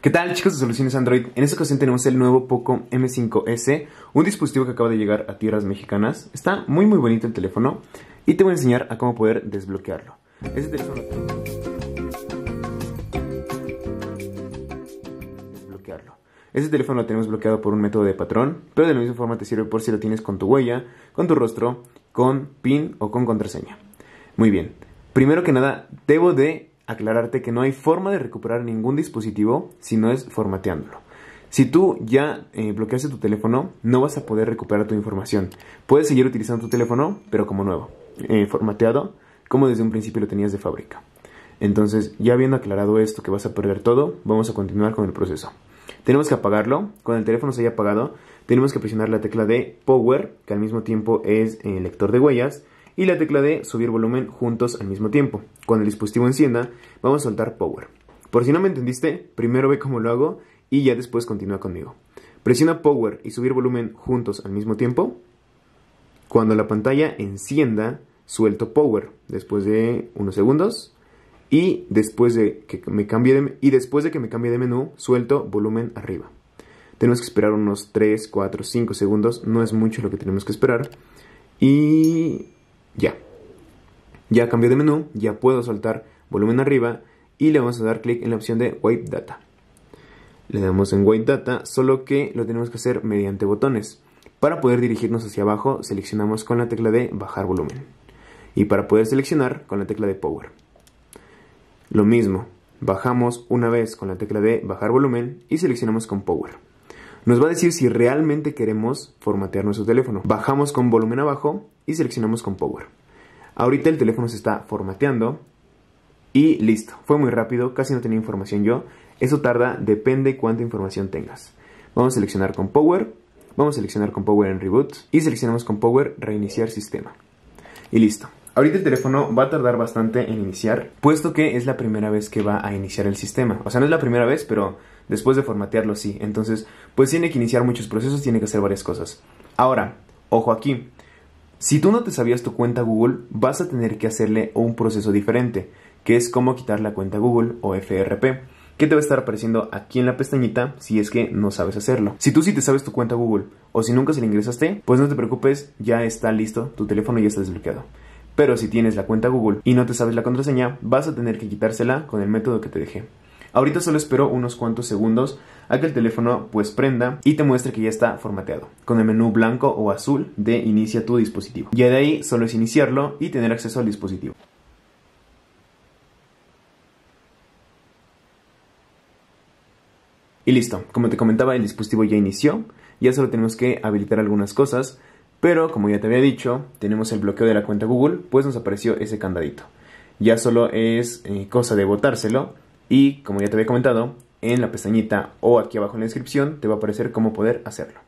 ¿Qué tal chicos de Soluciones Android? En esta ocasión tenemos el nuevo Poco M5S, un dispositivo que acaba de llegar a tierras mexicanas. Está muy muy bonito el teléfono y te voy a enseñar a cómo poder desbloquearlo. Este teléfono... Desbloquearlo. Este teléfono lo tenemos bloqueado por un método de patrón, pero de la misma forma te sirve por si lo tienes con tu huella, con tu rostro, con PIN o con contraseña. Muy bien. Primero que nada, debo de aclararte que no hay forma de recuperar ningún dispositivo si no es formateándolo. Si tú ya eh, bloqueaste tu teléfono, no vas a poder recuperar tu información. Puedes seguir utilizando tu teléfono, pero como nuevo, eh, formateado, como desde un principio lo tenías de fábrica. Entonces, ya habiendo aclarado esto que vas a perder todo, vamos a continuar con el proceso. Tenemos que apagarlo. Cuando el teléfono se haya apagado, tenemos que presionar la tecla de Power, que al mismo tiempo es el eh, lector de huellas, y la tecla de subir volumen juntos al mismo tiempo. Cuando el dispositivo encienda, vamos a soltar power. Por si no me entendiste, primero ve cómo lo hago y ya después continúa conmigo. Presiona power y subir volumen juntos al mismo tiempo. Cuando la pantalla encienda, suelto power después de unos segundos y después de que me cambie de, y después de que me cambie de menú, suelto volumen arriba. Tenemos que esperar unos 3, 4, 5 segundos, no es mucho lo que tenemos que esperar. Y ya. Ya cambió de menú, ya puedo soltar volumen arriba y le vamos a dar clic en la opción de Wipe Data. Le damos en Wipe Data, solo que lo tenemos que hacer mediante botones. Para poder dirigirnos hacia abajo, seleccionamos con la tecla de Bajar volumen. Y para poder seleccionar, con la tecla de Power. Lo mismo, bajamos una vez con la tecla de Bajar volumen y seleccionamos con Power. Nos va a decir si realmente queremos formatear nuestro teléfono. Bajamos con volumen abajo y seleccionamos con Power. Ahorita el teléfono se está formateando y listo. Fue muy rápido, casi no tenía información yo. Eso tarda, depende cuánta información tengas. Vamos a seleccionar con Power, vamos a seleccionar con Power en Reboot y seleccionamos con Power Reiniciar Sistema. Y listo. Ahorita el teléfono va a tardar bastante en iniciar, puesto que es la primera vez que va a iniciar el sistema. O sea, no es la primera vez, pero después de formatearlo sí. Entonces, pues tiene que iniciar muchos procesos, tiene que hacer varias cosas. Ahora, ojo aquí. Si tú no te sabías tu cuenta Google, vas a tener que hacerle un proceso diferente, que es cómo quitar la cuenta Google o FRP, que te va a estar apareciendo aquí en la pestañita si es que no sabes hacerlo. Si tú sí te sabes tu cuenta Google o si nunca se la ingresaste, pues no te preocupes, ya está listo, tu teléfono ya está desbloqueado. Pero si tienes la cuenta Google y no te sabes la contraseña, vas a tener que quitársela con el método que te dejé. Ahorita solo espero unos cuantos segundos a que el teléfono pues prenda y te muestre que ya está formateado, con el menú blanco o azul de inicia tu dispositivo. Ya de ahí solo es iniciarlo y tener acceso al dispositivo. Y listo, como te comentaba el dispositivo ya inició, ya solo tenemos que habilitar algunas cosas, pero como ya te había dicho, tenemos el bloqueo de la cuenta Google, pues nos apareció ese candadito. Ya solo es eh, cosa de botárselo y como ya te había comentado, en la pestañita o aquí abajo en la descripción te va a aparecer cómo poder hacerlo.